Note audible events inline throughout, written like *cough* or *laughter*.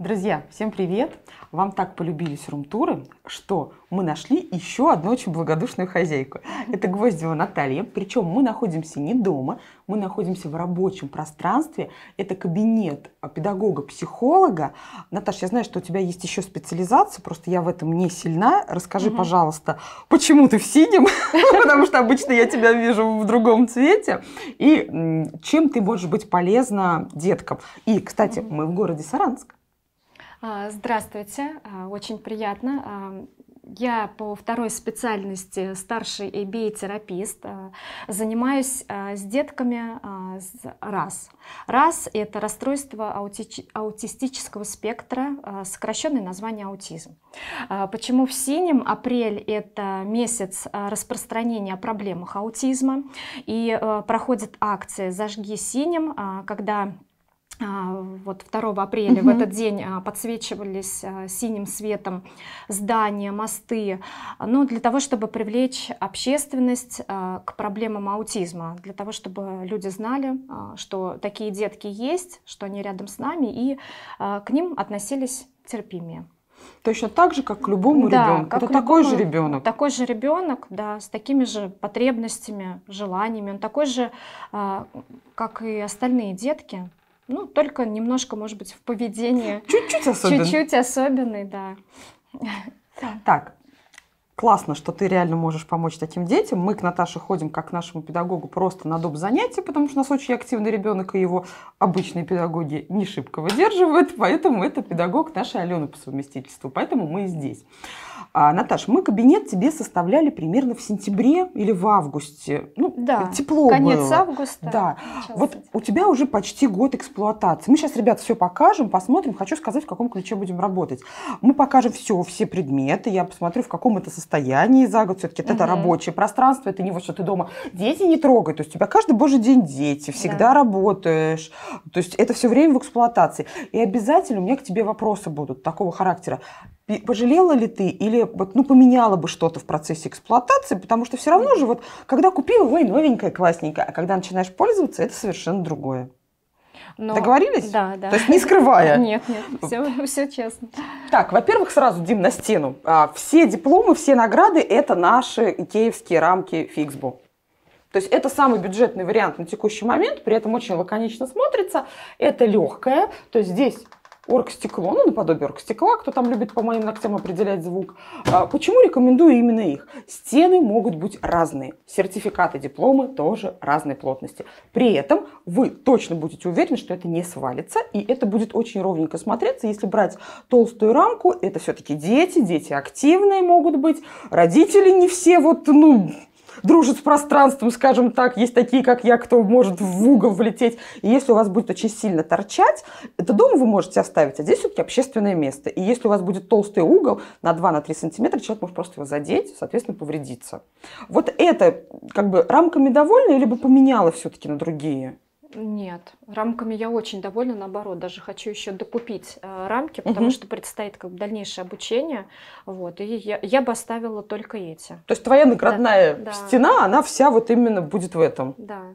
Друзья, всем привет! Вам так полюбились рум-туры, что мы нашли еще одну очень благодушную хозяйку. Это Гвоздева Наталья. Причем мы находимся не дома, мы находимся в рабочем пространстве. Это кабинет педагога-психолога. Наташа, я знаю, что у тебя есть еще специализация, просто я в этом не сильна. Расскажи, угу. пожалуйста, почему ты в синем? *laughs* Потому что обычно я тебя вижу в другом цвете. И чем ты можешь быть полезна деткам. И, кстати, мы в городе Саранск. А, здравствуйте, а, очень приятно. А, я по второй специальности старший ABA-терапист. Занимаюсь с детками раз. Раз – это расстройство аутистического спектра, сокращенное название аутизм. Почему в синем? Апрель – это месяц распространения о проблемах аутизма. И проходит акция «Зажги синим», когда а, вот 2 апреля угу. в этот день а, подсвечивались а, синим светом здания, мосты, но для того, чтобы привлечь общественность к проблемам аутизма, для того, чтобы люди знали, что такие детки есть, что они рядом с нами, и к ним относились терпимее. Точно так же, как к любому да, ребенку. Как Это такой же ребенок. Такой же ребенок, да, с такими же потребностями, желаниями. Он такой же, как и остальные детки. Ну, только немножко, может быть, в поведении. *laughs* Чуть-чуть особенный. Чуть-чуть особенный, да. *laughs* Так, классно, что ты реально можешь помочь таким детям. Мы к Наташе ходим как к нашему педагогу просто на доп. занятия, потому что у нас очень активный ребенок, и его обычные педагоги не шибко выдерживают, поэтому это педагог нашей Алены по совместительству, поэтому мы здесь. А, Наташ, мы кабинет тебе составляли примерно в сентябре или в августе. Ну, да, тепло конец было. августа. Да. Вот у тебя уже почти год эксплуатации. Мы сейчас, ребят, все покажем, посмотрим. Хочу сказать, в каком ключе будем работать. Мы покажем все, все предметы. Я посмотрю, в каком это состоянии за год. Все-таки угу. это рабочее пространство. Это не вот, что ты дома дети не трогай. То есть у тебя каждый божий день дети. Всегда да. работаешь. То есть это все время в эксплуатации. И обязательно у меня к тебе вопросы будут такого характера пожалела ли ты или вот, ну, поменяла бы что-то в процессе эксплуатации, потому что все равно же вот, когда купила, ой, новенькая, классненькая, а когда начинаешь пользоваться, это совершенно другое. Но... Договорились? Да, да. То есть не скрывая? *laughs* Нет, нет, все, все честно. Так, во-первых, сразу, Дим, на стену. А, все дипломы, все награды – это наши икеевские рамки Фиксбу. То есть это самый бюджетный вариант на текущий момент, при этом очень лаконично смотрится. Это легкое, то есть здесь оргстекло, ну, наподобие оргстекла, кто там любит по моим ногтям определять звук. А, почему рекомендую именно их? Стены могут быть разные, сертификаты, дипломы тоже разной плотности. При этом вы точно будете уверены, что это не свалится, и это будет очень ровненько смотреться. Если брать толстую рамку, это все-таки дети, дети активные могут быть, родители не все вот, ну, дружит с пространством, скажем так. Есть такие, как я, кто может в угол влететь. И если у вас будет очень сильно торчать, это дома вы можете оставить, а здесь все-таки общественное место. И если у вас будет толстый угол на 2-3 сантиметра, человек может просто его задеть, соответственно, повредиться. Вот это как бы рамками довольны, либо поменяла все-таки на другие? Нет, рамками я очень довольна, наоборот, даже хочу еще докупить э, рамки, потому угу. что предстоит как бы дальнейшее обучение, вот, и я, я бы оставила только эти. То есть твоя наградная да, стена, да. она вся вот именно будет в этом? Да.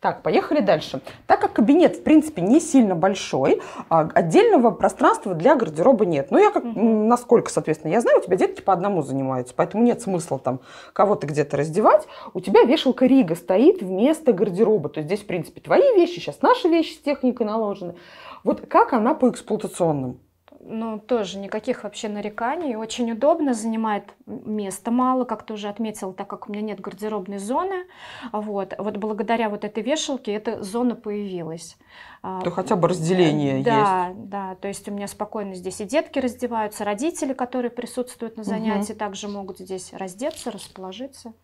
Так, поехали дальше. Так как кабинет, в принципе, не сильно большой, а, отдельного пространства для гардероба нет. Ну, я как, насколько, соответственно, я знаю, у тебя детки по одному занимаются, поэтому нет смысла там кого-то где-то раздевать. У тебя вешалка Рига стоит вместо гардероба. То есть здесь, в принципе, твои вещи, сейчас наши вещи с техникой наложены. Вот как она по эксплуатационным? Ну, тоже никаких вообще нареканий. Очень удобно, занимает места мало, как ты уже отметила, так как у меня нет гардеробной зоны. Вот, вот благодаря вот этой вешалке эта зона появилась. А, то хотя бы разделение да, есть. Да, да. То есть у меня спокойно здесь и детки раздеваются, родители, которые присутствуют на занятии, угу. также могут здесь раздеться, расположиться.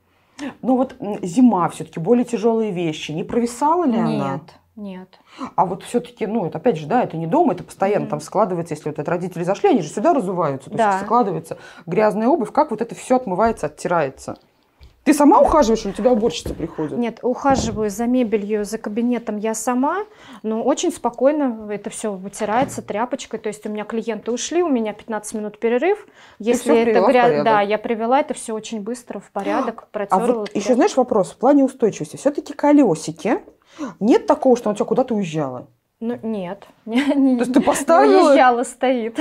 Ну вот зима все-таки, более тяжелые вещи. Не провисала ли Нет. она? Нет. Нет. А вот все-таки, ну, это опять же, да, это не дом, это постоянно mm-hmm. там складывается, если вот это родители зашли, они же сюда разуваются, то да. есть складывается грязная обувь, как вот это все отмывается, оттирается. Ты сама ухаживаешь или у тебя уборщица приходит? Нет, ухаживаю за мебелью, за кабинетом я сама, но очень спокойно это все вытирается тряпочкой. То есть у меня клиенты ушли, у меня 15 минут перерыв. Если это грязь, да, я привела это все очень быстро в порядок, протерла. А вот еще знаешь вопрос в плане устойчивости. Все-таки колесики нет такого, что она тебя куда-то уезжала? Ну, нет. *laughs* То есть ты поставила? Уезжала, стоит.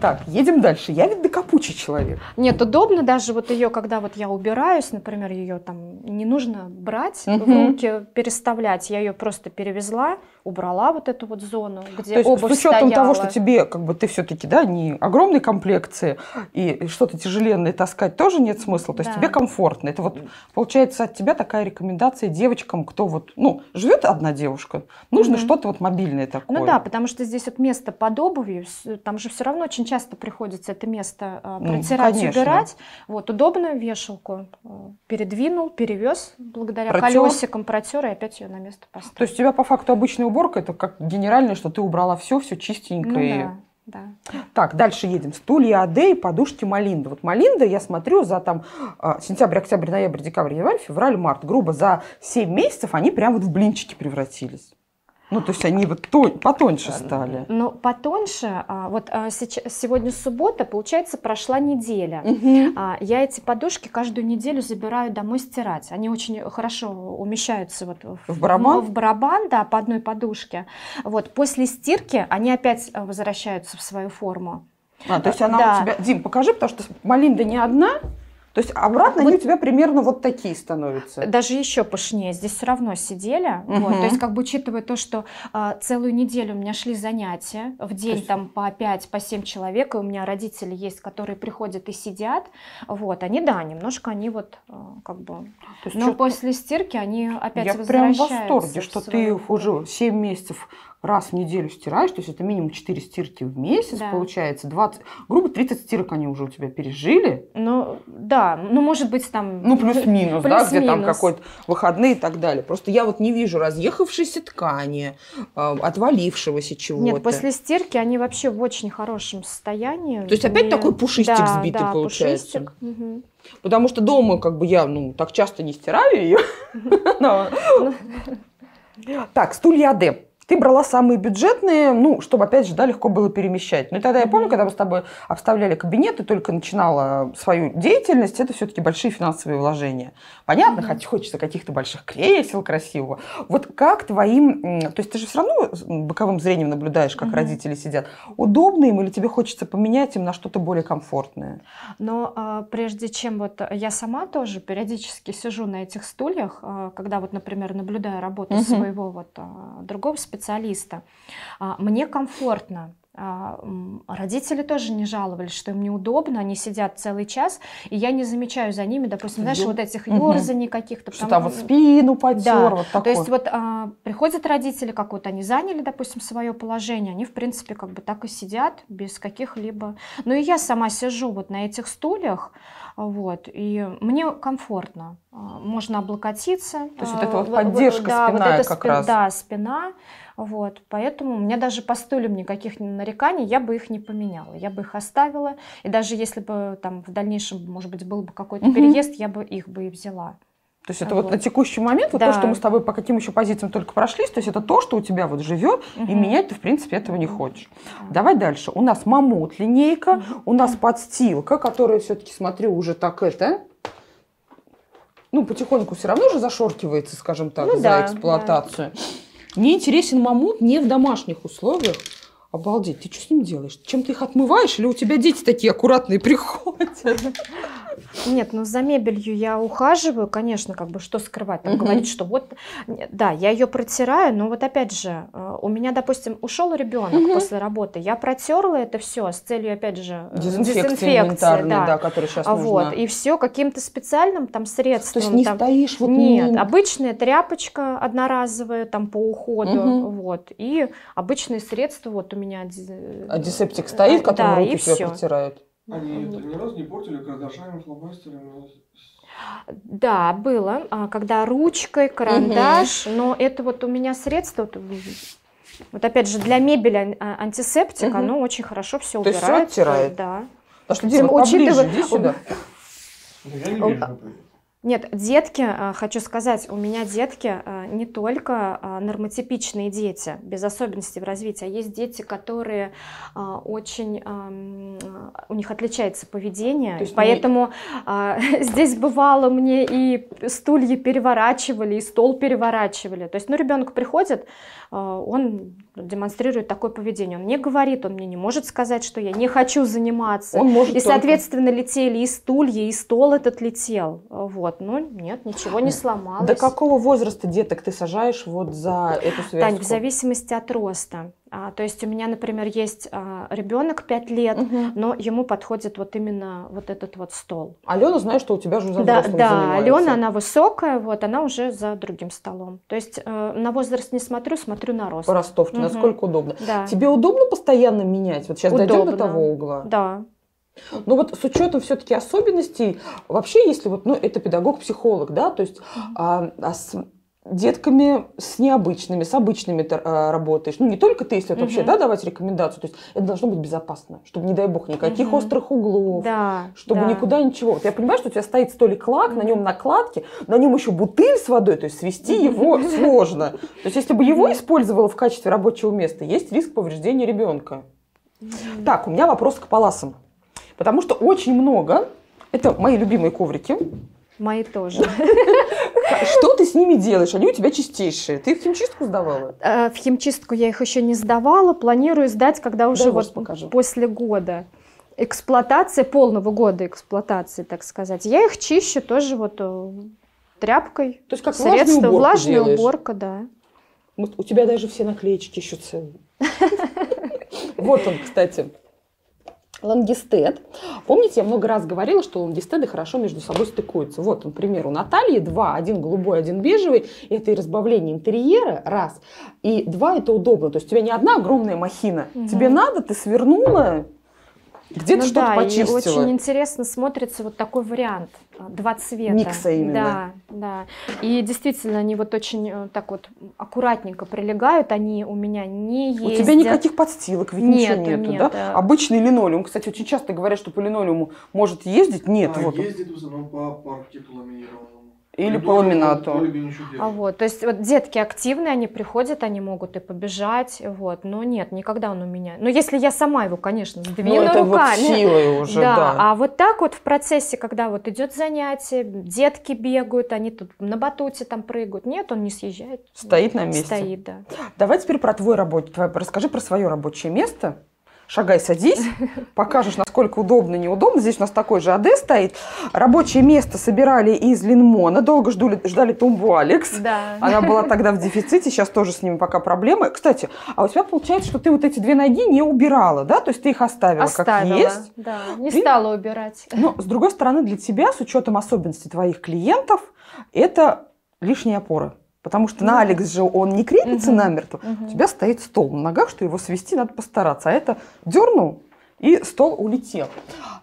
Так, едем дальше. Я ведь докопучий человек. Нет, удобно даже вот ее, когда вот я убираюсь, например, ее там не нужно брать угу. в руки, переставлять. Я ее просто перевезла, убрала вот эту вот зону, где То есть, обувь с учетом стояла. того, что тебе, как бы, ты все-таки, да, не огромной комплекции, и что-то тяжеленное таскать тоже нет смысла, то есть да. тебе комфортно. Это вот, получается, от тебя такая рекомендация девочкам, кто вот, ну, живет одна девушка, нужно угу. что-то вот мобильное такое. Ну да, потому что здесь вот место под обувью, там же все равно очень часто приходится это место э, протирать, ну, убирать. Вот, удобно вешалку э, передвинул, перевез благодаря протер. колесикам, протер и опять ее на место поставил. То есть у тебя по факту обычная уборка, это как генеральное, что ты убрала все, все чистенькое. Ну, да. Да. Так, дальше едем. Стулья Аде и подушки Малинда. Вот Малинда, я смотрю, за там а, сентябрь, октябрь, ноябрь, декабрь, январь, февраль, март, грубо, за 7 месяцев они прям вот в блинчики превратились. Ну, то есть они вот тон, потоньше стали. Ну, потоньше. А, вот а, сейчас, сегодня суббота, получается, прошла неделя. Угу. Я эти подушки каждую неделю забираю домой стирать. Они очень хорошо умещаются вот в, в барабан? В, в барабан, да, по одной подушке. Вот после стирки они опять возвращаются в свою форму. А, то есть она да. у тебя... Дим, покажи, потому что Малинда не одна, то есть обратно вот, они у тебя примерно вот такие становятся. Даже еще пышнее. Здесь все равно сидели. Угу. Вот, то есть как бы учитывая то, что а, целую неделю у меня шли занятия, в день есть... там по 5, по 7 человек, и у меня родители есть, которые приходят и сидят. Вот, они, да, немножко они вот а, как бы... То есть Но что... после стирки они опять Я возвращаются. Я прям в восторге, что ты уже 7 месяцев раз в неделю стираешь, то есть это минимум 4 стирки в месяц да. получается, 20, грубо 30 стирок они уже у тебя пережили. Ну, да, ну, может быть, там... Ну, плюс-минус, плюс да, где там какой-то выходные и так далее. Просто я вот не вижу разъехавшейся ткани, а, отвалившегося чего-то. Нет, после стирки они вообще в очень хорошем состоянии. То есть опять и... такой пушистик да, сбитый да, получается. Пушистик. Угу. Потому что дома как бы я, ну, так часто не стираю ее. *laughs* *laughs* Так, стулья Адеп ты брала самые бюджетные, ну, чтобы, опять же, да, легко было перемещать. Ну, и тогда я помню, когда мы с тобой обставляли кабинет, и только начинала свою деятельность, это все-таки большие финансовые вложения. Понятно, mm-hmm. хоть хочется каких-то больших кресел красивого. Вот как твоим... То есть ты же все равно боковым зрением наблюдаешь, как mm-hmm. родители сидят. Удобно им или тебе хочется поменять им на что-то более комфортное? Но а, прежде чем вот я сама тоже периодически сижу на этих стульях, а, когда вот, например, наблюдаю работу mm-hmm. своего вот а, другого специалиста, специалиста. А, мне комфортно. А, родители тоже не жаловались, что им неудобно, они сидят целый час, и я не замечаю за ними, допустим, знаешь, вот этих ерзаний угу. каких-то. Что там вот спину потер, да. вот такое. То есть вот а, приходят родители, как вот они заняли, допустим, свое положение, они, в принципе, как бы так и сидят, без каких-либо... Ну и я сама сижу вот на этих стульях, вот, и мне комфортно. Можно облокотиться. То есть вот это вот поддержка да, спина вот как спи... раз. Да, спина. Вот, поэтому у меня даже по стульям никаких нареканий, я бы их не поменяла, я бы их оставила. И даже если бы там в дальнейшем, может быть, был бы какой-то угу. переезд, я бы их бы и взяла. То есть это вот, вот на текущий момент, вот да. то, что мы с тобой по каким еще позициям только прошлись, то есть это то, что у тебя вот живет, угу. и менять ты, в принципе, этого не хочешь. Угу. Давай дальше. У нас мамут линейка, угу. у нас подстилка, которая все-таки, смотрю, уже так это, ну, потихоньку все равно же зашоркивается, скажем так, ну, за да, эксплуатацию. Да. Мне интересен мамут не в домашних условиях. Обалдеть, ты что с ним делаешь? Чем ты их отмываешь? Или у тебя дети такие аккуратные приходят? Нет, ну за мебелью я ухаживаю, конечно, как бы что скрывать, там, говорить, что вот, да, я ее протираю, но вот опять же, э, у меня, допустим, ушел ребенок после работы, я протерла это все с целью, опять же, э, дезинфекции, да, да, который сейчас а вот, и все каким-то специальным там средством. То есть не там, стоишь вот Нет, не... обычная тряпочка одноразовая там по уходу, угу. вот, и обычные средства, вот у меня... Антисептик стоит, который да, руки тебе протирают? Они это ни разу не портили карандашами, фломастерами? Да, было, а, когда ручкой, карандаш, угу. но это вот у меня средство, вот, вот опять же для мебели а, антисептик, угу. оно очень хорошо все убирает. То есть все оттирает? Да. А что делать? Учитывая... Иди сюда. Ну, я не вижу, Нет, детки, э, хочу сказать, у меня детки э, не только э, нормотипичные дети, без особенностей в развитии, а есть дети, которые очень, эм, у них отличается поведение, То есть поэтому не... *laughs* здесь бывало мне и стулья переворачивали, и стол переворачивали. То есть, ну, ребенок приходит, он демонстрирует такое поведение. Он не говорит, он мне не может сказать, что я не хочу заниматься. Он может и, только... соответственно, летели и стулья, и стол этот летел. Вот. Ну, нет, ничего не сломалось. До какого возраста деток ты сажаешь вот за эту связку? Тань, в зависимости от роста. А, то есть у меня, например, есть а, ребенок 5 лет, угу. но ему подходит вот именно вот этот вот стол. Алена, знаю, что у тебя же за Да, да, Алена, она высокая, вот, она уже за другим столом. То есть э, на возраст не смотрю, смотрю на рост. По ростовке, угу. насколько удобно. Да. Тебе удобно постоянно менять? Вот сейчас удобно. дойдем до того угла. Да. Ну вот с учетом все-таки особенностей, вообще, если вот, ну, это педагог-психолог, да, то есть а, а с детками с необычными, с обычными ты а, работаешь. Ну, не только ты, если это вообще, да, давать рекомендацию. То есть это должно быть безопасно, чтобы, не дай бог, никаких угу. острых углов, да, чтобы да. никуда ничего. Вот я понимаю, что у тебя стоит столик лак, угу. на нем накладки, на нем еще бутыль с водой, то есть свести его *laughs* сложно. То есть если бы его использовала в качестве рабочего места, есть риск повреждения ребенка. Так, у меня вопрос к паласам. Потому что очень много, это мои любимые коврики, Мои тоже. Что ты с ними делаешь? Они у тебя чистейшие. Ты их в химчистку сдавала? Э, в химчистку я их еще не сдавала. Планирую сдать, когда уже вот покажу. после года эксплуатации, полного года эксплуатации, так сказать. Я их чищу тоже вот э, тряпкой. То есть как средство, влажную уборку влажная делаешь? уборка, да. У тебя даже все наклеечки еще целые. *laughs* Вот он, кстати. Лангистед. Помните, я много раз говорила, что лангистеды хорошо между собой стыкуются. Вот, например, у Натальи два, один голубой, один бежевый. Это и разбавление интерьера, раз. И два, это удобно. То есть у тебя не одна огромная махина. Угу. Тебе надо, ты свернула, где-то ну, что-то да, почистила. И очень интересно смотрится вот такой вариант. А, два цвета. Микса именно. Да, да. И действительно, они вот очень э, так вот аккуратненько прилегают, они у меня не ездят. У тебя никаких подстилок ведь нет, ничего нету, нет, да? да? Обычный линолеум. Кстати, очень часто говорят, что по линолеуму может ездить. Нет, а, вот. ездит в основном по ламинированному. Или по ламинату. А вот, то есть вот детки активные, они приходят, они могут и побежать, вот, но нет, никогда он у меня. Но если я сама его, конечно, сдвину ну, это руками. Вот силой уже, да, да. А вот так вот в процессе, когда вот идет занятие, детки бегают, они тут на батуте там прыгают, нет, он не съезжает. Стоит на месте. Стоит, да. Давай теперь про твой рабочий, расскажи про свое рабочее место. Шагай, садись, *laughs* покажешь, насколько удобно, неудобно. Здесь у нас такой же АД стоит. Рабочее место собирали из линмона. Долго ждали, ждали тумбу Алекс. Да. Она была тогда в дефиците, сейчас тоже с ними пока проблемы. Кстати, а у тебя получается, что ты вот эти две ноги не убирала, да? То есть ты их оставила, оставила как есть? да. Не и... стала убирать. Но, с другой стороны, для тебя, с учетом особенностей твоих клиентов, это лишняя опора. Потому что на Алекс же он не крепится угу. намертво. Угу. У тебя стоит стол на ногах, что его свести надо постараться. А это дернул, и стол улетел.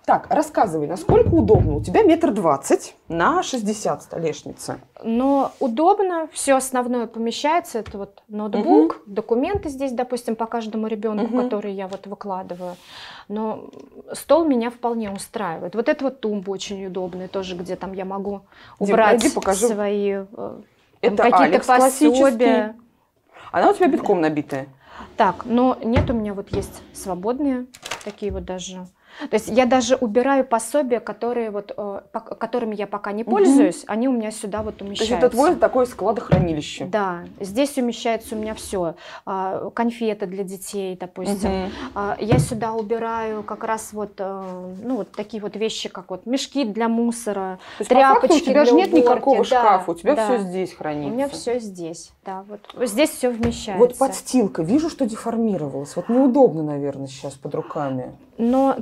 Так, рассказывай, насколько удобно? У тебя метр двадцать на 60 столешница. Но удобно, все основное помещается. Это вот ноутбук, угу. документы здесь, допустим, по каждому ребенку, угу. который я вот выкладываю. Но стол меня вполне устраивает. Вот это вот тумба очень удобная тоже, где там я могу убрать Дим, покажи. свои э, это какие-то пособия. Она у тебя битком набитая? Так, но нет, у меня вот есть свободные, такие вот даже то есть я даже убираю пособия, которые вот, э, которыми я пока не пользуюсь, угу. они у меня сюда вот умещаются. То есть это твое такое складохранилище? Да, здесь умещается у меня все. А, конфеты для детей, допустим. Угу. Я сюда убираю как раз вот, э, ну, вот такие вот вещи, как вот мешки для мусора, То есть, тряпочки по факту, у тебя же нет уборки. никакого да, шкафа, у тебя да. все здесь хранится. У меня все здесь, да, вот здесь все вмещается. Вот подстилка, вижу, что деформировалась. Вот неудобно, наверное, сейчас под руками. Но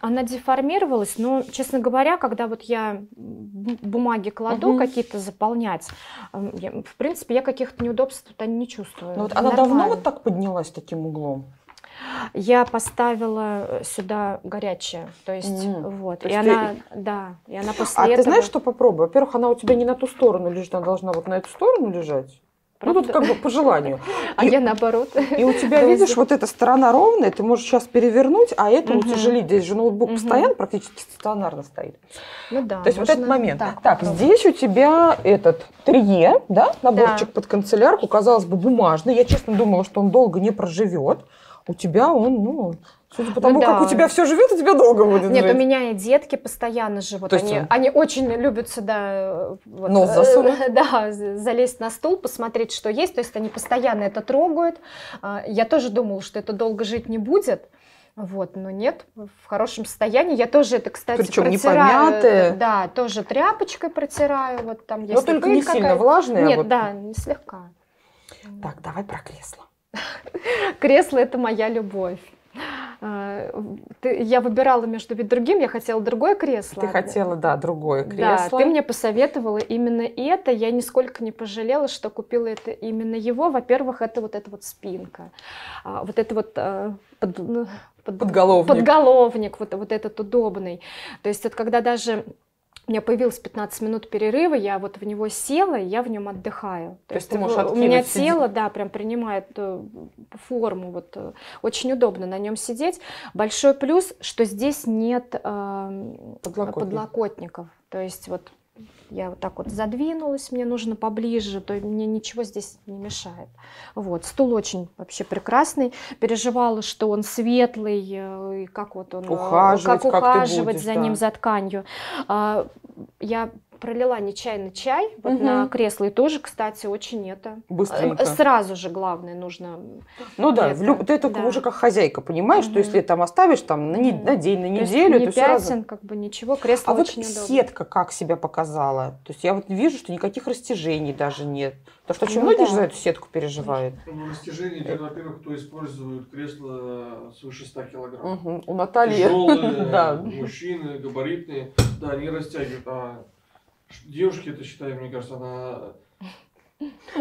она деформировалась, но, честно говоря, когда вот я бумаги кладу угу. какие-то заполнять, я, в принципе, я каких-то неудобств тут не чувствую. Но вот она Нормально. давно вот так поднялась таким углом? Я поставила сюда горячее, то есть mm. вот, то и есть она, ты... да, и она после а этого. ты знаешь, что попробуй? Во-первых, она у тебя не на ту сторону лежит, она должна вот на эту сторону лежать. Ну, тут как бы по желанию. *laughs* А И- я наоборот. И у тебя, Да, видишь, да. вот эта сторона ровная, ты можешь сейчас перевернуть, а это Мгм. утяжелить. Здесь же ноутбук Мгм. постоянно практически стационарно стоит. Ну да. То есть вот этот момент. Так, Так, здесь у тебя этот трие, да, наборчик под канцелярку, казалось бы, бумажный. Я, честно, думала, что он долго не проживет. У тебя он, ну, судя по тому, Ну как да. у тебя все живет, у тебя долго будет Нет, жить. у меня и детки постоянно живут. То есть Они, он- они очень любят сюда э, вот, Нос э, засунуть? *laughs* да, залезть на стул, посмотреть, что есть. То есть они постоянно это трогают. А, Я тоже думала, что это долго жить не будет. Вот, но нет, в хорошем состоянии. Я тоже это, кстати, Причем не протираю. помятые. Да, тоже тряпочкой протираю. Вот там, Но если только не сильно какая-то. влажный. а Нет, вот- да, не слегка. Так, давай про кресло. *laughs* Кресло это моя любовь. Ты- я выбирала между другим, я хотела другое кресло. Ты хотела, да, другое Да, кресло. ты мне посоветовала именно это. Я нисколько не пожалела, что купила это именно его. Во-первых, это вот эта вот спинка, А, вот это вот под- ну, под- Подголовник. подголовник, вот, вот этот удобный. То есть вот когда даже у меня появилось 15 минут перерыва, я вот в него села, и я в нем отдыхаю. То есть ты можешь у- меня сиди- тело, да, прям принимает э, форму, вот э, очень удобно на нем сидеть. Большой плюс, что здесь нет эм, Подлокотник. подлокотников. То есть вот я вот так вот задвинулась, мне нужно поближе, то мне ничего здесь не мешает. Вот, стул очень вообще прекрасный. Переживала, что он светлый, э, и как вот он, э, Ухаживать, как ухаживать будешь, за да. ним, за тканью. А, Я пролила нечаянно чай вот Мгм. на кресло, и тоже, кстати, очень это... Быстренько. э, Сразу же, главное, нужно... Ну да, это, люб- ты только да. уже как хозяйка понимаешь, что Мгм. если там оставишь там на, не- Мгм. на день, на То есть неделю, не то сразу... пятен, как бы ничего, кресло А вот очень удобно. сетка как себя показала? То есть я вот вижу, что никаких растяжений даже нет. Потому что очень Ну многие да. же за эту сетку переживают. Ну, растяжение, те, во-первых, кто использует кресло свыше 100 килограмм. Мгм. У Натальи. Тяжелые, *laughs* Да. мужчины, габаритные, да, они растягивают. А девушки, это считаю, мне кажется, она...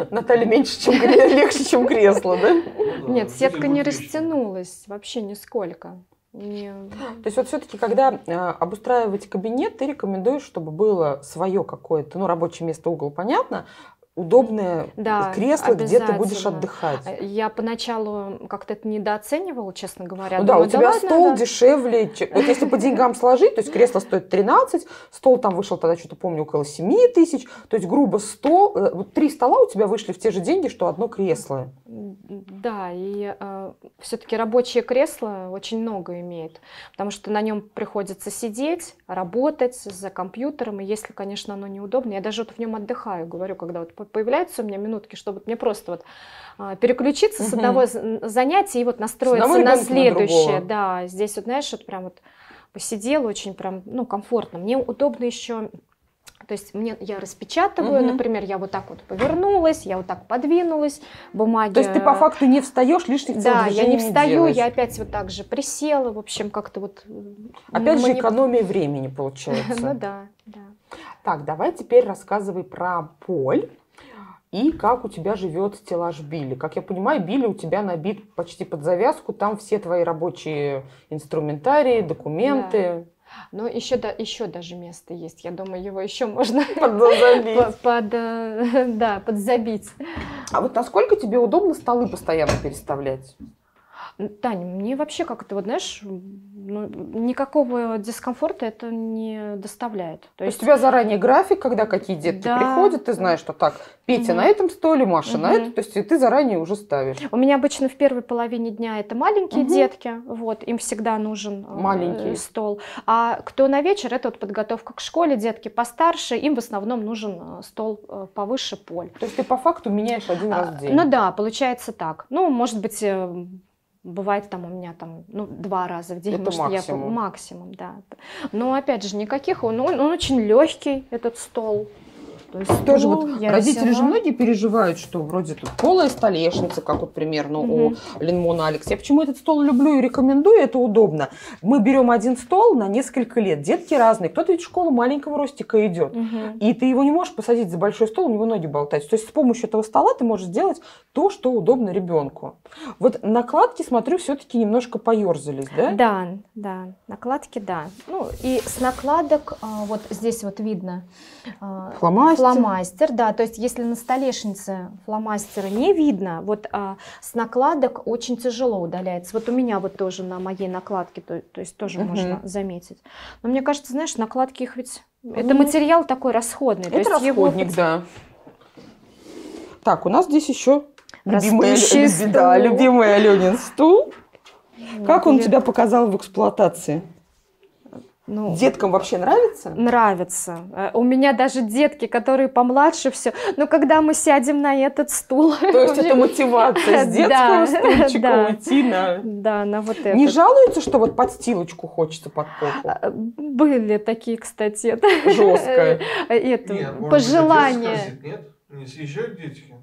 Наталья меньше, чем *laughs* легче, чем кресло, да? ну Нет, сетка не растянулась вообще нисколько. Не- То есть вот все-таки, когда э, обустраивать кабинет, ты рекомендуешь, чтобы было свое какое-то, ну, рабочее место, угол, понятно, удобное Да, кресло, где ты будешь отдыхать. Я поначалу как-то это недооценивала, честно говоря. Ну да, Думаю, у тебя ладно, стол да. дешевле. Вот если по деньгам сложить, то есть кресло стоит 13, стол там вышел тогда, что-то помню, около 7 тысяч, то есть грубо 100, э, три стола у тебя вышли в те же деньги, что одно кресло. Да, и все-таки рабочее кресло очень много имеет, потому что на нем приходится сидеть, работать за компьютером, и если, конечно, оно неудобно, я даже вот в нем отдыхаю, говорю, когда вот появляются у меня минутки, чтобы мне просто вот а, переключиться с Мгм. одного занятия и вот настроиться на на следующее. другого. да, здесь вот, знаешь, вот прям вот посидела очень прям, ну, комфортно. Мне удобно еще то есть мне, я распечатываю, Мгм. например, я вот так вот повернулась, я вот так подвинулась, бумаги. То есть ты по факту не встаешь, лишних Да, я не встаю, делаешь. я опять вот так же присела, в общем, как-то вот... э, Опять же, экономия времени получается. *laughs* Ну да, да. Так, давай теперь рассказывай про поль и как у тебя живет стеллаж Билли. Как я понимаю, Билли у тебя набит почти под завязку, там все твои рабочие инструментарии, документы. Но еще, да, еще даже место есть. Я думаю, его еще можно *laughs* Подзабить. по- под, э, *laughs* да, подзабить. А вот насколько тебе удобно столы постоянно переставлять? Таня, мне вообще как-то, вот знаешь, ну, никакого дискомфорта это не доставляет. То есть у тебя заранее график, когда какие детки Да. приходят, ты знаешь, что так, Петя Мгм. на этом столе, Маша на Мгм. этом, то есть ты заранее уже ставишь. У меня обычно в первой половине дня это маленькие Мгм. детки, вот, им всегда нужен э, Маленький. стол. А кто на вечер, это вот подготовка к школе, детки постарше, им в основном нужен э, стол э, повыше поль. То есть ты по факту меняешь один раз А, в день. Ну да, получается так. Ну, может быть, бывает там у меня там, ну, два раза в день. Это может, я максимум. максимум, да. Но опять же, никаких, он, он, он очень легкий, этот стол. То есть Тоже стул вот родители же взяла. многие переживают, что вроде тут полая столешница, как вот примерно у Мгм. Линмона Алекс. Я почему этот стол люблю и рекомендую, это удобно. Мы берем один стол на несколько лет. Детки разные. Кто-то ведь в школу маленького ростика идет. Мгм. И ты его не можешь посадить за большой стол, у него ноги болтать. То есть с помощью этого стола ты можешь сделать то, что удобно ребенку. Вот накладки, смотрю, все-таки немножко поерзались, да? Да, да, накладки, да. Ну и с накладок, а, вот здесь вот видно а, Фломастеры. Фломастер, да, то есть если на столешнице фломастера не видно, вот а, с накладок очень тяжело удаляется. Вот у меня вот тоже на моей накладке, то, то есть тоже Мгм. можно заметить. Но мне кажется, знаешь, накладки их ведь... Это Ну, материал такой расходный. то Это его расходник, хоть- да. Так, у нас здесь еще любимый, Алё- да, любимый Аленин стул. Как он тебя показал в эксплуатации? Ну, Деткам вообще нравится? нравится. Э, У меня даже детки, которые помладше, все. Но когда мы сядем на этот стул, То есть *laughs* это мотивация с *laughs* детского Да, *laughs* стульчика да. уйти на... да, на вот это. Не жалуется, что вот подстилочку хочется под попу? А, Были такие, кстати, это, Жестко. это Нет, быть, пожелание. спросит, Нет? Не съезжают детики?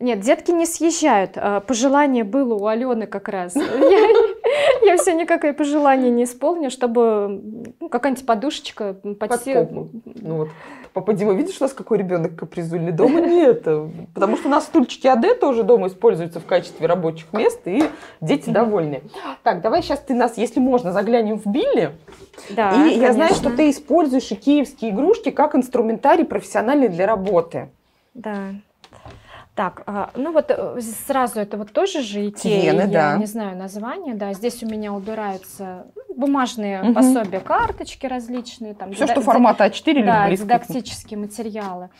Нет, детки не съезжают. А, Пожелание было у Алены как раз. Я, все никакое пожелание не исполню, чтобы ну, какая-нибудь подушечка попу. Ну вот. Папа Дима, видишь, у нас какой ребенок капризульный? Дома нет. Потому что у нас стульчики АД тоже дома используются в качестве рабочих мест, и дети довольны. Так, давай сейчас ты нас, если можно, заглянем в Билли. Да, и я знаю, что конечно. ты используешь и киевские игрушки как инструментарий профессиональный для работы. Да. Так, а, ну вот э, сразу это вот тоже же Икея, Вены, я да. не знаю название, да, здесь у меня убираются ну, бумажные Мгм. пособия, карточки различные, там, Все, дида- что формата А4 или да, близко. дидактические материалы.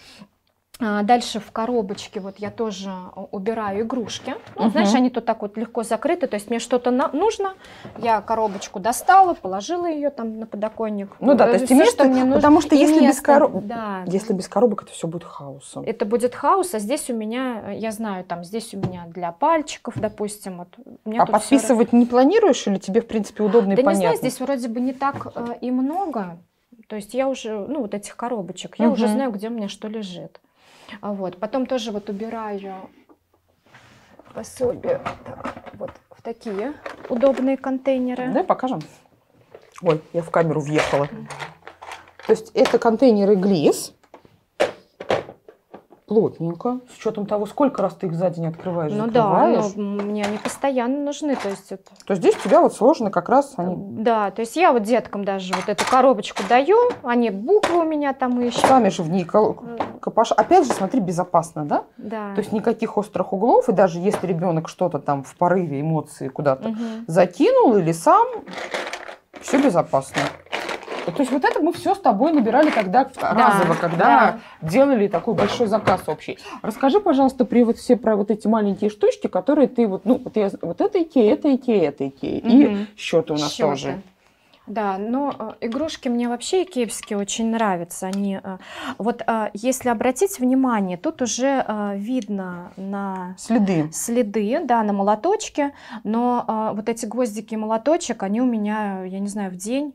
А, Дальше в коробочке вот я тоже убираю игрушки. Ну, Мгм. знаешь, они тут так вот легко закрыты. То есть мне что-то нужно, я коробочку достала, положила ее там на подоконник. Ну да, то есть место, что мне нужно. потому что И если без, место, коро- да, если без коробок, это все будет хаосом. это будет хаос, а здесь у меня, э, я знаю, там здесь у меня для пальчиков, допустим, вот. у меня А подписывать не планируешь или тебе, в принципе, удобно да и не знаю, понятно? здесь вроде бы не так э, и много. То есть я уже, ну, вот этих коробочек, я уже Мгм. знаю, где у меня что лежит. А Вот. Потом тоже вот убираю пособие так, вот в такие удобные контейнеры. Давай покажем. Ой, я в камеру въехала. То есть это контейнеры глис. Плотненько. С учетом того, сколько раз ты их за день открываешь, Ну да, закрываешь. но мне они постоянно нужны. То есть То здесь у тебя вот сложно как раз они да, то есть я вот деткам даже вот эту коробочку даю, они буквы у меня там ищут. сами же в ней кол- копаш. Опять же, смотри, безопасно, да? Да. То есть никаких острых углов, и даже если ребенок что-то там в порыве эмоции куда-то Мгм. закинул или сам, все безопасно. То есть вот это мы все с тобой набирали тогда разово, когда делали такой большой заказ общий. Расскажи, пожалуйста, при вот все про вот эти маленькие штучки, которые ты вот, ну, вот, я, вот это Икея, это Икея, это Икея. И Мгм. счеты у нас Счёты. тоже. Да, но э, игрушки мне вообще икеевские очень нравятся. Они, э, вот э, если обратить внимание, тут уже видно на Следы. следы, да, на молоточке, но вот эти гвоздики и молоточек, они у меня, я не знаю, в день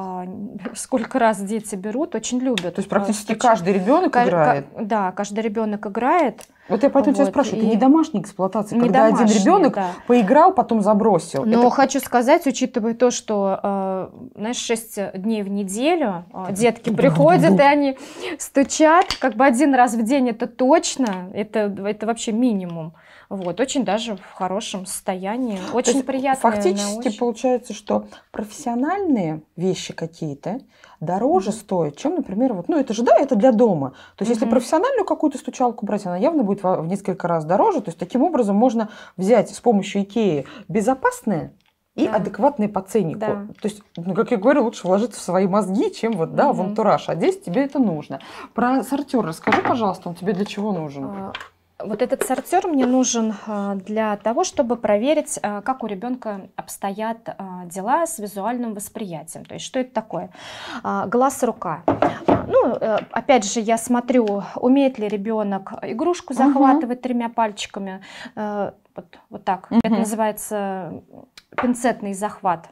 *laughs* сколько раз дети берут, очень любят. То есть практически Э, каждый ребенок ка- играет. Да, каждый ребенок играет. Вот я поэтому тебя Вот, спрашиваю, это и- не домашняя эксплуатация, Не когда один домашние, ребенок да. поиграл, потом забросил. Но Это- хочу сказать, учитывая то, что, э, знаешь, 6 дней в неделю э, детки приходят, и они стучат, как бы один раз в день это точно, это, это вообще минимум. Вот, очень даже в хорошем состоянии, То очень приятно. Фактически получается, что профессиональные вещи какие-то дороже стоят, чем, например, вот, ну это же, да, это для дома. То есть если Мгм. профессиональную какую-то стучалку брать, она явно будет в несколько раз дороже. То есть таким образом можно взять с помощью Икеи безопасное и Да. адекватное по ценнику. Да. То есть, ну, как я говорю, лучше вложиться в свои мозги, чем вот, да, в Мгм. антураж. А здесь тебе это нужно. Про сортир расскажи, пожалуйста, он тебе для чего нужен? Вот этот сортир мне нужен а, для того, чтобы проверить, а, как у ребенка обстоят а, дела с визуальным восприятием. То есть что это такое? А, Глаз-рука. Ну, э, опять же, я смотрю, умеет ли ребенок игрушку захватывать тремя пальчиками. Э, Вот, вот так. Это Мгм. называется пинцетный захват.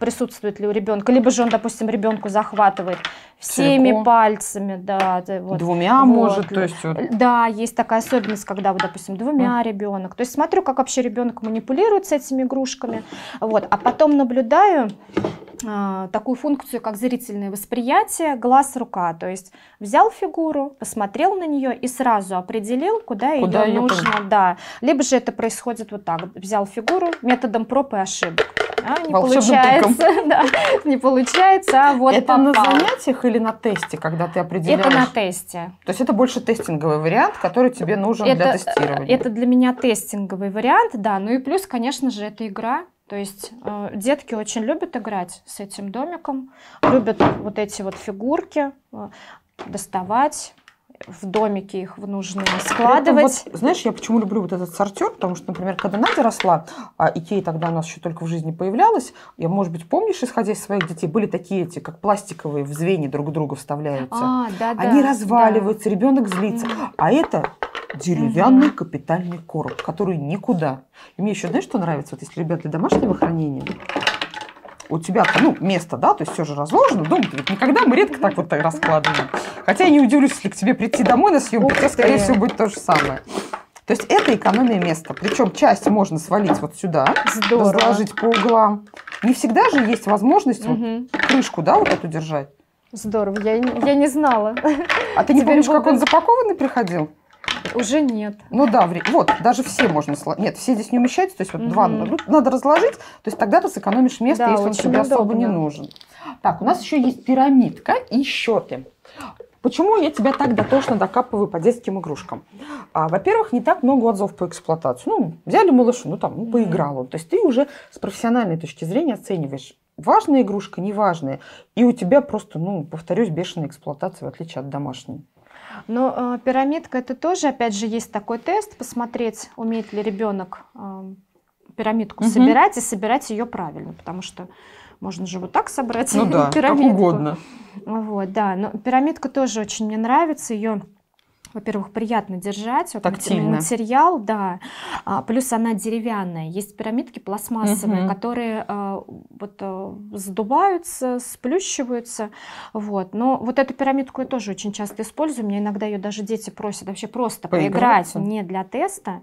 Присутствует ли у ребенка? Либо же он, допустим, ребенку захватывает всеми Целиком. пальцами, да, вот. Двумя, Вот. может, то есть вот Да, есть такая особенность, когда, вот, допустим, двумя ребенок. То есть смотрю, как вообще ребенок манипулирует с этими игрушками. Вот. А потом наблюдаю а, такую функцию, как зрительное восприятие, глаз-рука. То есть взял фигуру, посмотрел на нее и сразу определил, куда, Куда ее нужно. Да. Либо же это происходит вот так. Взял фигуру методом проб и ошибок. А, не Волшебным получается, *laughs* да, не получается, а вот это на попал. занятиях или на тесте, когда ты определяешь? Это на тесте. То есть это больше тестинговый вариант, который тебе нужен для Это, тестирования. это для меня тестинговый вариант, да. Ну и плюс, конечно же, это игра. То есть э, детки очень любят играть с этим домиком, любят вот эти вот фигурки э, доставать, в домике их нужно складывать. вот, знаешь, я почему люблю вот этот сортер, потому что, например, когда Надя росла, а Икея тогда у нас еще только в жизни появлялась, я, может быть, помнишь, исходя из своих детей, были такие эти, как пластиковые, в звенья друг к другу вставляются. А, да, да. Они да. разваливаются, ребенок злится. Мгм. А это деревянный капитальный короб, который никуда. И мне еще, знаешь, что нравится? Вот если ребят для домашнего хранения, у тебя ну, место, да, то есть все же разложено. Дома ведь никогда мы редко так вот раскладываем. Хотя я не удивлюсь, если к тебе прийти домой на съемку, у тебя, скорее всего, будет то же самое. То есть это экономия места. Причем часть можно свалить вот сюда, Здорово. разложить по углам. Не всегда же есть возможность вот Мгм. крышку, да, вот эту держать. Здорово, я, не- я не знала. А ты не Теперь помнишь, как буду. он запакованный приходил? Уже нет. Ну да, вре- вот, даже все можно сложить. Нет, все здесь не умещаются, то есть вот Мгм. два ну, надо разложить, то есть тогда ты сэкономишь место, Да, если он тебе особо удобно. не нужен. Так, у нас еще есть пирамидка и счеты. Почему я тебя так дотошно докапываю по детским игрушкам? А, во-первых, не так много отзывов по эксплуатации. Ну, взяли малышу, ну там, ну, поиграл он. То есть ты уже с профессиональной точки зрения оцениваешь, важная игрушка, неважная. И у тебя просто, ну, повторюсь, бешеная эксплуатация, в отличие от домашней. Но э, пирамидка это тоже, опять же, есть такой тест, посмотреть, умеет ли ребенок э, пирамидку Мгм. собирать и собирать ее правильно, потому что можно же вот так собрать Ну *laughs* да, как пирамидку. угодно. Вот, да, но пирамидка тоже очень мне нравится, ее во-первых, приятно держать. Вот Тактильно. Материал, да. А, плюс она деревянная. Есть пирамидки пластмассовые, Мгм. которые а, вот а, сдуваются, сплющиваются. Вот. Но вот эту пирамидку я тоже очень часто использую. Мне иногда ее даже дети просят вообще просто поиграть, Поиграться. не для теста.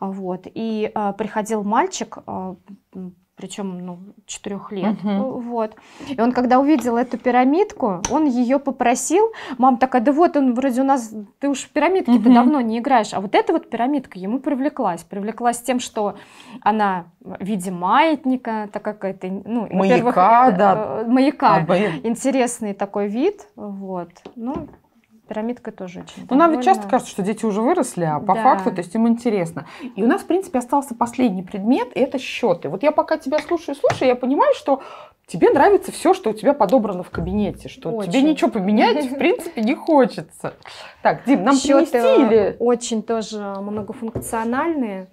Вот. И а, приходил мальчик, а, причем ну, четырех лет, Мгм. вот. И он, когда увидел эту пирамидку, он ее попросил. Мам такая, да вот он вроде у нас, ты уж в пирамидке Мгм. давно не играешь. А вот эта вот пирамидка ему привлеклась. Привлеклась тем, что она в виде маятника, такая какая-то, ну, во-первых, Маяка, э, да. э, маяка. А. Интересный такой вид, вот. Ну, пирамидка тоже очень Ну, нам ведь часто кажется, что дети уже выросли, а по Да. факту, то есть им интересно. И у нас, в принципе, остался последний предмет, и это счеты. Вот я пока тебя слушаю, слушаю, я понимаю, что тебе нравится все, что у тебя подобрано в кабинете, что тебе Очень. ничего поменять, в *laughs* принципе, не хочется. Так, Дим, нам Счеты принести или... очень тоже многофункциональные.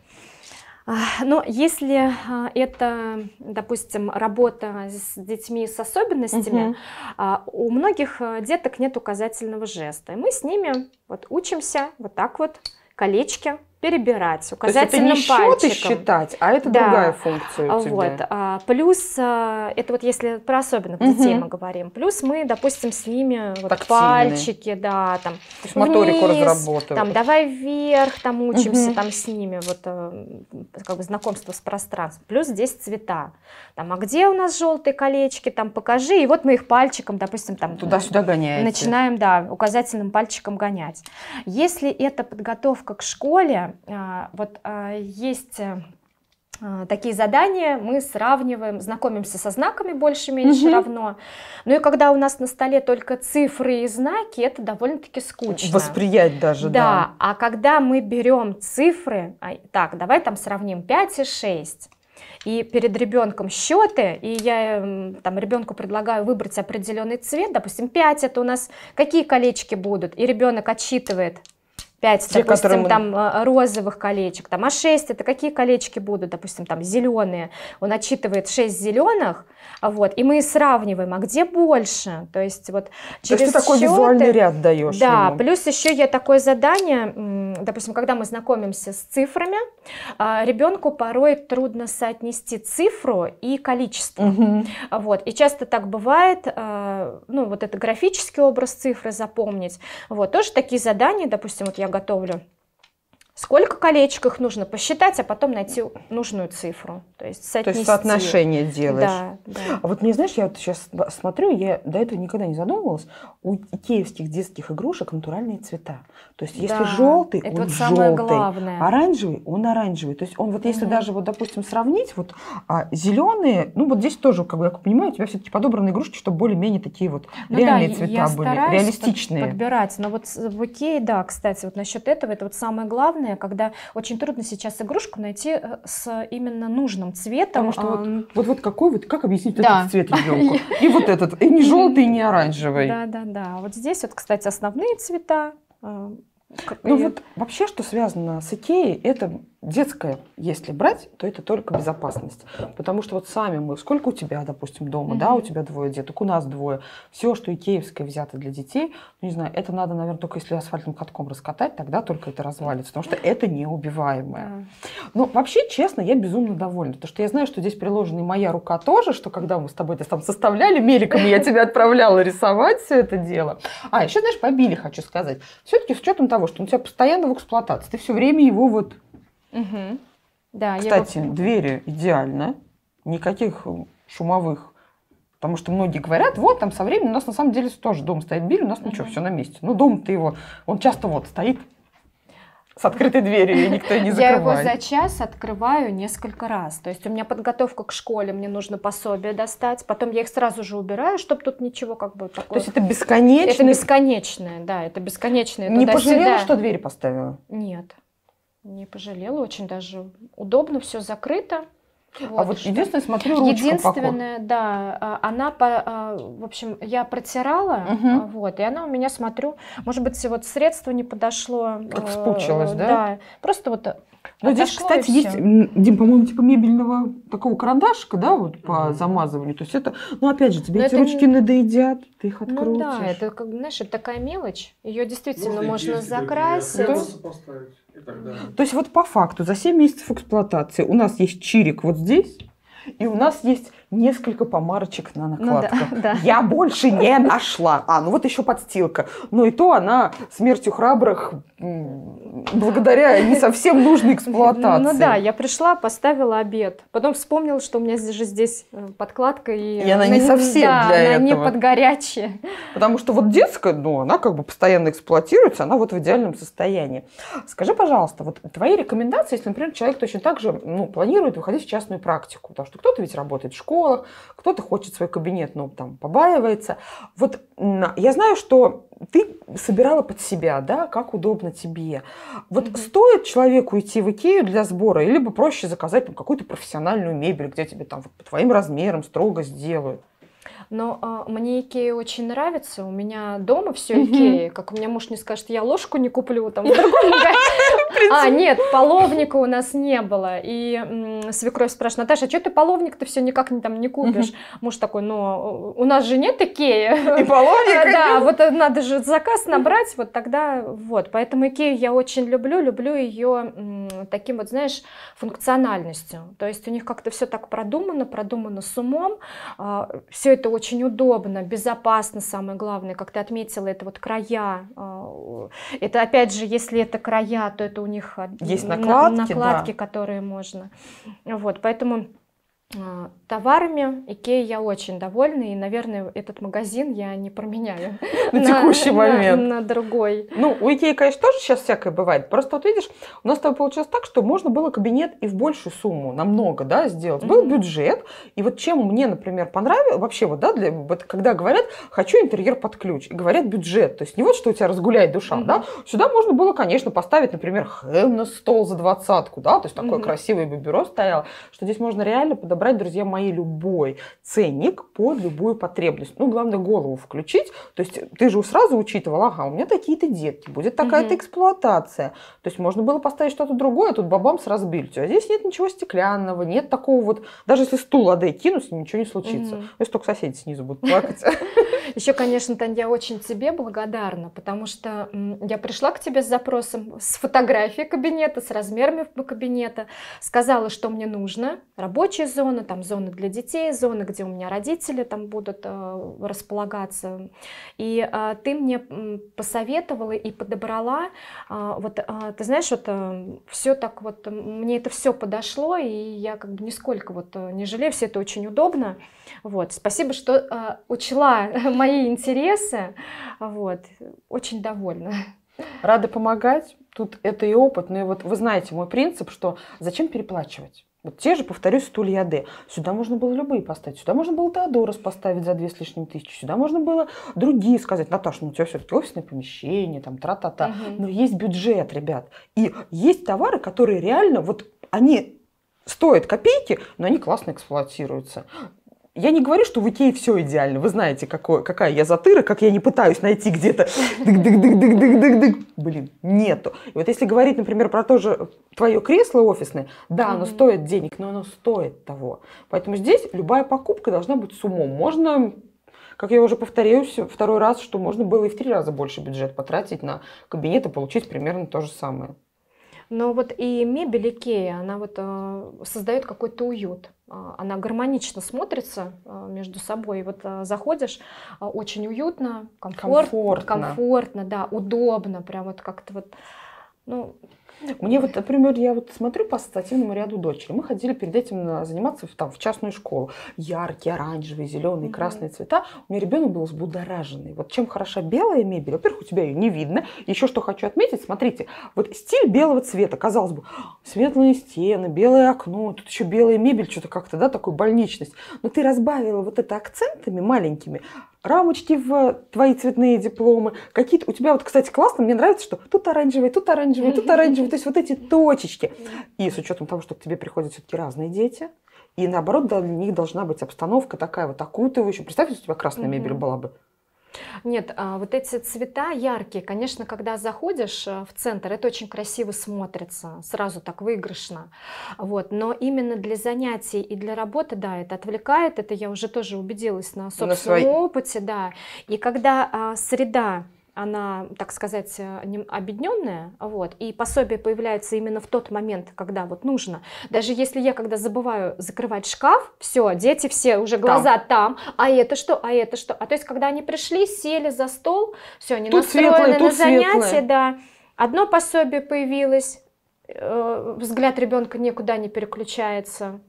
Но если а, это, допустим, работа с детьми с особенностями, а, у многих а, деток нет указательного жеста. И мы с ними вот учимся вот так вот колечки перебирать То есть это указательным не счеты пальчиком. считать, а это Да. другая функция у тебя. Вот. а, Плюс, а, это вот если про особенных Мгм. детей мы говорим, плюс мы, допустим, с ними вот Тактильные. пальчики, да, там, То есть моторику вниз, разработывать. там, давай вверх, там учимся Мгм. там с ними, вот э, как бы знакомство с пространством. Плюс здесь цвета. Там, а где у нас желтые колечки, там покажи, и вот мы их пальчиком, допустим, там Туда-сюда гоняете. начинаем, да, указательным пальчиком гонять. Если это подготовка к школе, а, вот а, есть э, такие задания, мы сравниваем, знакомимся со знаками больше-меньше Мгм. равно. Ну и когда у нас на столе только цифры и знаки, это довольно-таки скучно. Восприять даже, да. Да, а когда мы берем цифры, а, так, давай там сравним 5 и 6, и перед ребенком счеты, и я м, там ребенку предлагаю выбрать определенный цвет, допустим, 5 это у нас какие колечки будут, и ребенок отсчитывает 5, Те, которые допустим, мы- там э, розовых колечек, там, а 6 это какие колечки будут, допустим, там зеленые, он отчитывает 6 зеленых, а вот, и мы сравниваем, а где больше, то есть вот То через есть ты такой счеты- визуальный ряд даешь да, ему. плюс еще я такое задание, допустим, когда мы знакомимся с цифрами, а, ребенку порой трудно соотнести цифру и количество. А Вот. И часто так бывает, а, ну вот это графический образ цифры запомнить. Вот. Тоже такие задания, допустим, вот я готовлю Сколько колечек их нужно посчитать, а потом найти нужную цифру. То есть То есть соотношение делаешь. Да, да. А вот мне, знаешь, я вот сейчас смотрю, я до этого никогда не задумывалась, у киевских детских игрушек натуральные цвета. То есть если Да, желтый, это он вот желтый, главное. оранжевый, он оранжевый. То есть он вот если Мгм. даже вот, допустим, сравнить, вот а, зеленые, ну вот здесь тоже, как бы, я понимаю, у тебя все-таки подобраны игрушки, чтобы более-менее такие вот Ну реальные да, цвета я были, стараюсь под- реалистичные. подбирать. Но вот в Икее, да, кстати, вот насчет этого, это вот самое главное, когда очень трудно сейчас игрушку найти э, с именно нужным цветом. Потому что вот, ам, вот, вот какой вот, как объяснить вот Да. этот цвет ребенку? *laughs* И вот этот, и не желтый, и не оранжевый. Да, да, да. Вот здесь вот, кстати, основные цвета. а, к- Ну и- вот вообще, что связано с Икеей, это детское, если брать, то это только безопасность. Потому что вот сами мы, сколько у тебя, допустим, дома, да, Мгм. у тебя двое деток, у нас двое, все, что икеевское взято для детей, ну не знаю, это надо, наверное, только если асфальтным катком раскатать, тогда только это развалится, потому что это неубиваемое. да. Ну, вообще, честно, я безумно довольна, потому что я знаю, что здесь приложена и моя рука тоже, что когда мы с тобой это там составляли меликом, я тебя отправляла рисовать все это дело. А, еще, знаешь, по Билли хочу сказать. Все-таки с учетом того, что он у тебя постоянно в эксплуатации, ты все время его вот... Мгм. Да, Кстати, его- двери идеально, никаких э, шумовых. Потому что многие говорят, вот там со временем у нас на самом деле тоже дом стоит Билли, у нас ничего, Мгм. все на месте. Ну, дом-то его, он часто вот стоит с открытой дверью, и никто не *laughs* Я его закрывает. за час открываю несколько раз. То есть у меня подготовка к школе, мне нужно пособие достать. Потом я их сразу же убираю, чтобы тут ничего как бы То такое... есть это бесконечно. Это бесконечное, да, это бесконечное. Не пожалела, что двери поставила? Нет, не пожалела. Очень даже удобно, все закрыто. а вот что- единственное, смотрю, ручка Единственное, да, а, она, по- а, в общем, я протирала, а, вот, и она у меня, смотрю, может быть, вот средство не подошло. Как э, вспучилось, да? Да, просто вот Но здесь, отошло, кстати, есть, Дим, по-моему, типа мебельного такого карандашика, да, вот по замазыванию. То есть это, ну опять же, тебе Но эти это ручки надоедят, ты их открутишь. Ну да, это, как, знаешь, это такая мелочь. Ее действительно можно, закрасить. классы поставить и так далее. То есть вот по факту за 7 месяцев эксплуатации у нас есть чирик вот здесь, и у нас есть несколько помарочек на Ну да, накладках. *laughs* да. Я больше не нашла. А, ну вот еще подстилка. Но и то она смертью храбрых благодаря не совсем нужной эксплуатации. Ну да, я пришла, поставила обед. Потом вспомнила, что у меня здесь же здесь э, подкладка. И, И она не совсем да, для она не этого. под горячее. Потому что вот детская, ну, она как бы постоянно эксплуатируется, она вот в идеальном состоянии. Скажи, пожалуйста, вот твои рекомендации, если, например, человек точно так же ну, планирует выходить в частную практику, потому что кто-то ведь работает в школах, кто-то хочет свой кабинет, ну, там, побаивается. Вот я знаю, что ты собирала под себя, да, как удобно тебе. Вот Мгм. стоит человеку идти в Икею для сбора, или бы проще заказать там какую-то профессиональную мебель, где тебе там вот по твоим размерам строго сделают? Но а, мне Икея очень нравится. У меня дома все. Икея. Как у меня муж не скажет, я ложку не куплю там в другом. *laughs* А, нет, половника у нас не было. И свекровь спрашивает, Наташа, а что ты половник-то все никак не, там, не купишь? Муж такой, ну, у нас же нет Икеи. *laughs* И половник, А, Да, вот э, надо же заказ набрать, вот тогда вот. Поэтому Икею я очень люблю, люблю ее таким вот, знаешь, функциональностью. То есть у них как-то все так продумано, продумано с умом. Все это очень удобно, безопасно, самое главное, как ты отметила, это вот края. а, Это опять же, если это края, то это у них а, Есть на- накладки, накладки, да. которые можно. Вот, поэтому Товарами Икеи я очень довольна, и, наверное, этот магазин я не променяю *laughs* На текущий момент. на другой. Ну, у Икеи, конечно, тоже сейчас всякое бывает. Просто вот видишь, у нас с тобой получилось так, что можно было кабинет и в большую сумму, намного, да, сделать. Был бюджет. И вот чем мне, например, понравилось, вообще вот, да, для, вот когда говорят, хочу интерьер под ключ, и говорят бюджет, то есть не вот, что у тебя разгуляет душа, да, сюда можно было, конечно, поставить, например, на стол за двадцатку, да, то есть такое красивое бы бюро стояло, что здесь можно реально подобрать, друзья мои, любой ценник под любую потребность. Ну, главное, голову включить. То есть ты же сразу учитывал, ага, у меня такие-то детки, будет такая-то Мгм. эксплуатация. То есть можно было поставить что-то другое, а тут бабам с разбильтью. А здесь нет ничего стеклянного, нет такого вот... Даже если стул Аде кинуть, ничего не случится. Мгм. Если только соседи снизу будут плакать. *laughs* Еще, конечно, Таня, я очень тебе благодарна, потому что я пришла к тебе с запросом, с фотографией кабинета, с размерами кабинета, сказала, что мне нужно, рабочая зона, там зона для детей, зона, где у меня родители там будут э, располагаться. И э, ты мне посоветовала и подобрала, э, вот, э, ты знаешь, вот э, все так вот, мне это все подошло, и я как бы нисколько вот э, не жалею, все это очень удобно. Вот, спасибо, что э, учла *laughs* мои интересы. Вот, очень довольна. Рада помогать. Тут это и опыт. Но и вот вы знаете мой принцип, что зачем переплачивать? Вот те же, повторюсь, стулья Д. Сюда можно было любые поставить. Сюда можно было Теодорос поставить за две с лишним тысячи. Сюда можно было другие сказать, Наташа, ну у тебя все-таки офисное помещение, там, тра-та-та. Угу. Но есть бюджет, ребят. И есть товары, которые реально, вот они стоят копейки, но они классно эксплуатируются я не говорю, что в Икее все идеально. Вы знаете, какой, какая я затыра, как я не пытаюсь найти где-то. *laughs* Блин, нету. И вот если говорить, например, про то же твое кресло офисное, да, оно стоит денег, но оно стоит того. Поэтому здесь любая покупка должна быть с умом. Можно как я уже повторяюсь второй раз, что можно было и в три раза больше бюджет потратить на кабинет и получить примерно то же самое. Но вот и мебель Икея, она вот э, создает какой-то уют. А, она гармонично смотрится а, между собой. Вот а, заходишь, очень уютно, комфорт, комфортно, комфортно, да, удобно, прям вот как-то вот, ну, мне вот, например, я вот смотрю по ассоциативному ряду дочери. Мы ходили перед этим заниматься в, там, в частную школу. Яркие, оранжевые, зеленые, mm-hmm. красные цвета. У меня ребенок был взбудораженный. Вот чем хороша белая мебель, во-первых, у тебя ее не видно. Еще что хочу отметить, смотрите, вот стиль белого цвета, казалось бы, светлые стены, белое окно, тут еще белая мебель, что-то как-то, да, такую больничность. Но ты разбавила вот это акцентами маленькими, рамочки в твои цветные дипломы, какие-то... У тебя вот, кстати, классно, мне нравится, что тут оранжевый, тут оранжевый, тут оранжевый, то есть вот эти точечки. И с учетом того, что к тебе приходят все-таки разные дети, и наоборот, для них должна быть обстановка такая вот окутывающая. Представь, если у тебя красная мебель была бы. Нет, а, вот эти цвета яркие, конечно, когда заходишь э, в центр, это очень красиво смотрится, сразу так выигрышно. Вот. Но именно для занятий и для работы, да, это отвлекает, это я уже тоже убедилась на собственном на свой... опыте, да. И когда а, среда она, так сказать, э, объединенная, вот, и пособие появляется именно в тот момент, когда вот нужно. Даже если я, когда забываю закрывать шкаф, все, дети все уже глаза там, там а это что, а это что, а то есть, когда они пришли, сели за стол, все, они тут настроены светлое, на занятия, да, одно пособие появилось, э, взгляд ребенка никуда не переключается.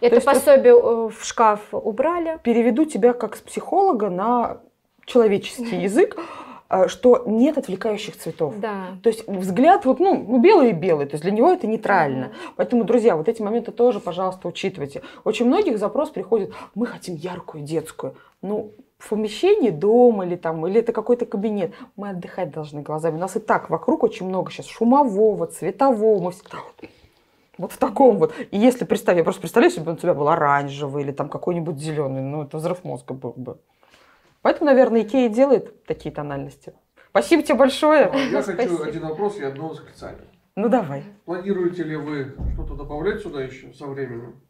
Это пособие э, в шкаф убрали. Переведу тебя как с психолога на человеческий *laughs* язык. А, что нет отвлекающих цветов. Да. То есть взгляд вот, ну, ну белый и белый, то есть для него это нейтрально. Mm-hmm. Поэтому, друзья, вот эти моменты тоже, пожалуйста, учитывайте. Очень многих запрос приходит, мы хотим яркую детскую. Ну, в помещении дома или там, или это какой-то кабинет, мы отдыхать должны глазами. У нас и так вокруг очень много сейчас шумового, цветового, мы всегда вот в таком вот. И если представь, я просто представляю, если бы у тебя был оранжевый или там какой-нибудь зеленый, ну это взрыв мозга был бы. Поэтому, наверное, Икея делает такие тональности. Спасибо тебе большое. Я хочу один вопрос и одно восклицание. Ну давай. Планируете ли вы что-то добавлять сюда еще со временем?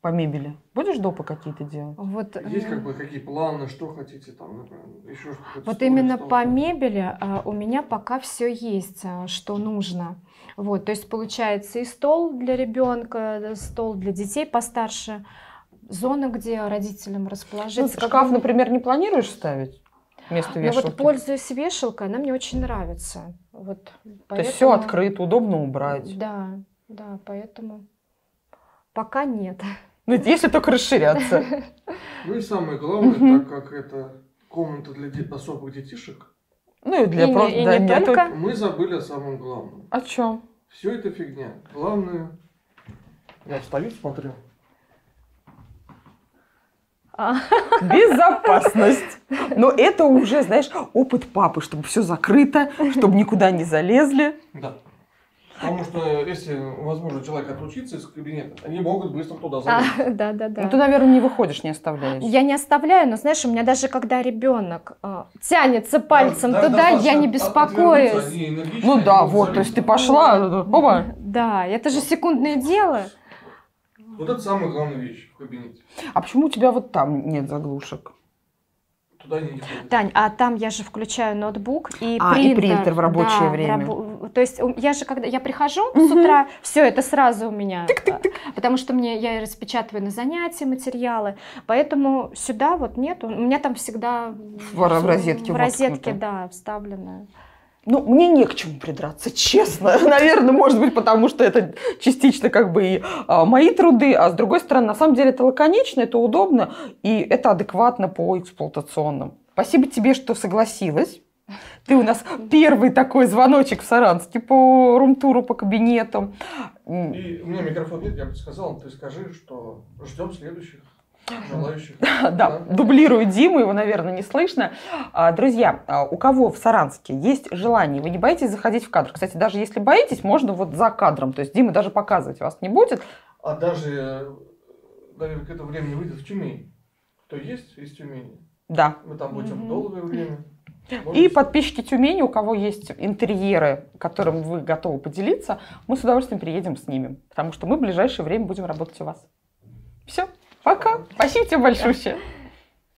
По мебели. Будешь допы какие-то делать? Вот, Есть э, как бы какие планы, что хотите там, еще что-то? Вот именно что по мебели а, у меня пока все есть, а, что нужно. Вот, то есть получается и стол для ребенка, стол для детей постарше, зона, где родителям расположиться. Ну, шкаф, например, не планируешь ставить? Вместо вешалки. Ну вот пользуюсь вешалкой, она мне очень нравится. Вот, поэтому... То есть все открыто, удобно убрать. Да, да, поэтому пока нет. Ну, если только расширяться. *laughs* Ну и самое главное, так как это комната для особых детишек. Ну и для и просто, не, да, не только. Мы забыли о самом главном. О чем? Все это фигня. Главное, я встаю, смотрю. *laughs* Безопасность. Но это уже, знаешь, опыт папы, чтобы все закрыто, чтобы никуда не залезли. Да. Потому что если возможно человек отлучиться из кабинета, они могут быстро туда залезть. А, да, да, да. Ну, ты, наверное, не выходишь, не оставляешь. Я не оставляю, но знаешь, у меня даже когда ребенок э, тянется пальцем да, туда, да, я не беспокоюсь. Ну да, вот, то есть ты пошла, оба. Да, это же секундное дело. Вот это самая главная вещь в кабинете. А почему у тебя вот там нет заглушек? туда не ходят. Тань, а там я же включаю ноутбук и А, и принтер. принтер в рабочее да, время. рабо- То есть я же, когда я прихожу с Мгм. утра, все это сразу у меня. а, Потому что мне я распечатываю на занятия материалы, поэтому сюда вот нет. У меня там всегда В в розетке в розетке, да, вставлено. Ну, мне не к чему придраться, честно. *laughs* Наверное, может быть, потому что это частично как бы и а, мои труды, а с другой стороны, на самом деле это лаконично, это удобно, и это адекватно по эксплуатационным. Спасибо тебе, что согласилась. Ты у нас первый такой звоночек в Саранске по румтуру, по кабинетам. И у меня микрофон нет, я бы сказал, ты скажи, что ждем следующих желающих. Да, дублирую Диму, его, наверное, не слышно. А, Друзья, а, у кого в Саранске есть желание, вы не боитесь заходить в кадр? Кстати, даже если боитесь, можно вот за кадром. То есть Дима даже показывать вас не будет. А даже, наверное, к этому времени выйдет в Тюмень. Кто есть из Тюмени? Да. Мы там будем Мгм. долгое время. И Можете- подписчики Тюмени, у кого есть интерьеры, которым вы готовы поделиться, мы с удовольствием приедем, снимем. Потому что мы в ближайшее время будем работать у вас. Все, пока. Спасибо тебе большое.